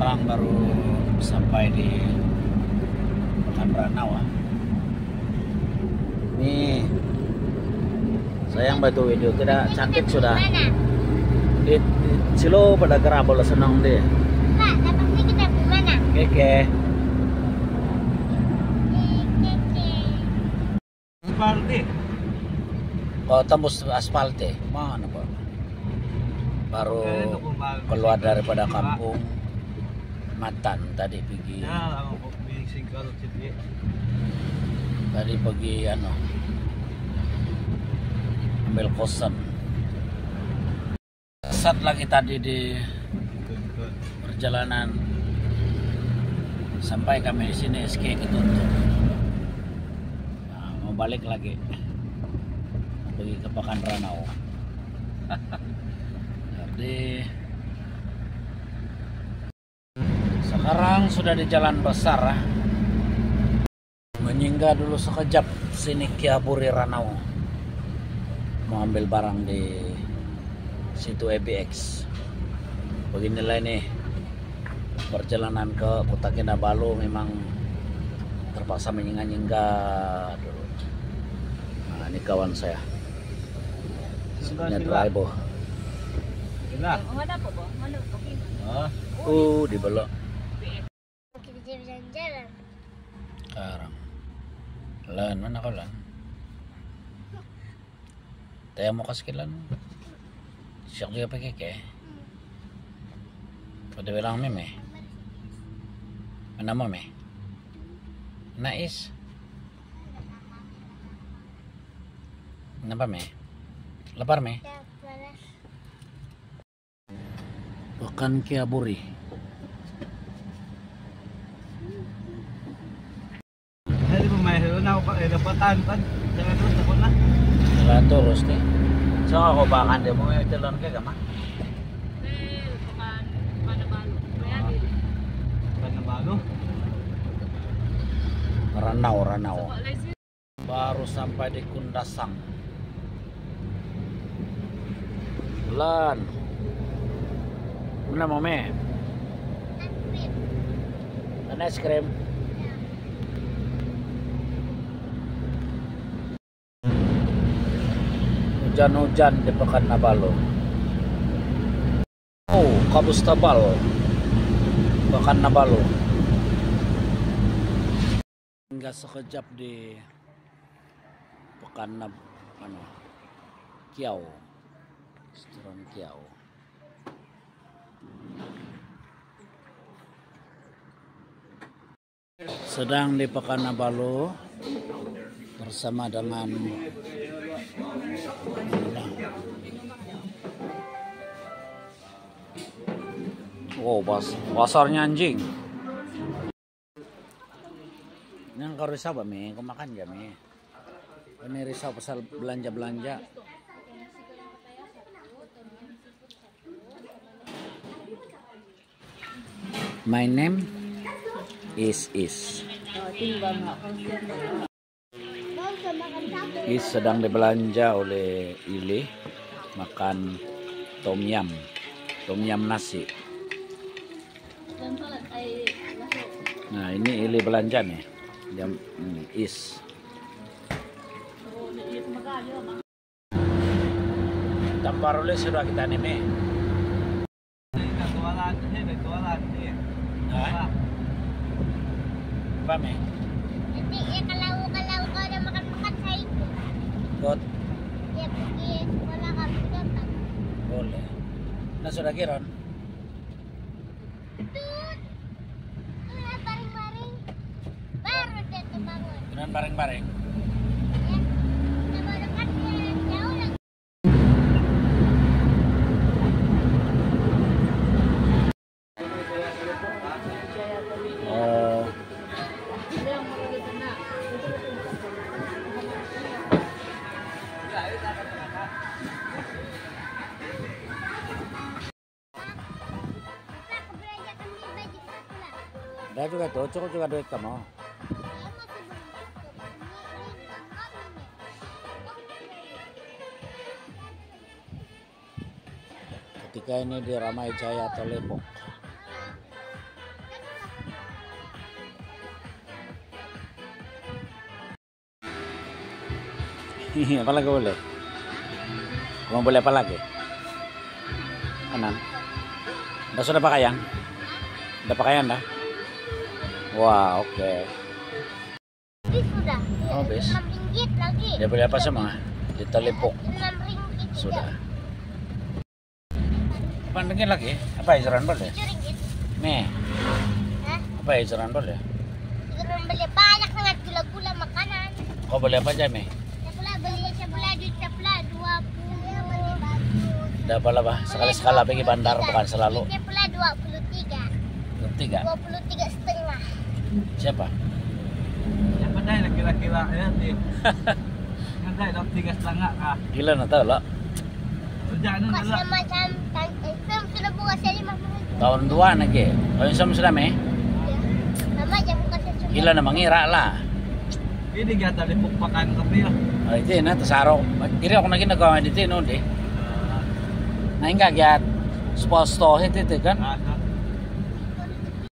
Sekarang baru sampai di Pekan Ranau. ah. Nih, sayang batu video tidak cantik sudah. Di, di silo pada gerabol senang deh. Pak, tapos kita di mana? Keke. Party. Oh tembus aspalte. Mana pak? Baru keluar daripada kampung Matan tadi pergi. Ya, tadi pergi ano ambil kosan. Saat lagi tadi di perjalanan. Sampai kami di sini SK ketutup. Nah, mau balik lagi. Pergi ke Pekan Ranau. Jadi sekarang sudah di jalan besar ah. menyingga dulu sekejap sini Kiaburi Ranau mau ambil barang di situ EBX beginilah ini perjalanan ke Kota Kinabalu memang terpaksa menyingga-nyingga dulu. Nah, ini kawan saya. Sila, Ini sila. driver. Mana ba? Mana po? Ah, Dibelok Kita jalan-jalan. sekarang. Lan, mana kau lan? Tayo mo kaskilan. Siya juga pakai ke. Pwede bilang meme. Mana mo me? Nais. Kenapa me? Lapar me? Pekan Kiaburi. Hindi mo ako pa eh napatan pa. Jangan terus ako na. Jalan terus nih. So ako bakan dia mo yung telon gama. Eh, balu. Bayangin. Panabalo. Ranau, Ranau. Baru sampai di Kundasang. Lan. Mana mau me? Dan es krim. Hujan-hujan di Pekan Nabalo. Oh, kabus tabal. Pekan Nabalo. Hingga sekejap di Pekan Nab ano, Kiau. Restoran Kiau. Sedang di Pekanbaru bersama dengan Wow, pas pasarnya anjing. Yang kau risau apa mi? Kau makan gak mi? Ini risau pasal belanja belanja. My name is Is. Mau ke makan sate. Is sedang dibelanja oleh Ili makan tom yum, tom yum nasi. Nah ini Ili belanja nih, jam ini Is. Tampar oleh sudah kita nih. Nagkawalan, eh, nagkawalan, eh. Hah? Apa mi? Hindi, eh, kalau-kalau ka na makan-makan sa ito. Got Ya, pergi. Wala ka pinatan. boleh. Nah sudah kiron. Tut! Baru dia. Kiron bareng-bareng. 나중에 또 어쩌고저쩌고 되겠다 뭐 ketika ini di Ramai Jaya atau Lebok apa lagi boleh? Kamu boleh apa lagi? Kanan. Udah sudah pakaian? Dah pakaian dah? Wah, oke. Ini sudah. Oh, ringgit lagi. Dia beli apa semua? Enam ringgit. Sudah. Apa lagi? Apa boleh? Tujuh ringgit. Nih, Hah? apa ijaran boleh? Kita beli banyak sangat gula-gula makanan. Kau beli apa aja, Mi? Saya pula beli saya pula duit saya pula dua puluh. Dah apa bah? Sekali-sekala pergi bandar bukan selalu. Saya pula dua puluh tiga. Tiga. Dua puluh tiga setengah. Siapa? Yang pandai lah kira-kira ya di. Pandai dah tiga setengah kah? Gila na tahu lah. Lah. macam film sudah buka saya lima menit. Tahun dua lagi. Kau yang sudah me? Ya. Lama aja buka saya sudah. Gila na mangira lah. Ini dia tadi pakan kopi lah. Oh, itu na tasaro. Kira ako naging nagawa dito no di. Na inga gyat. Sposto itu itu kan. Ah,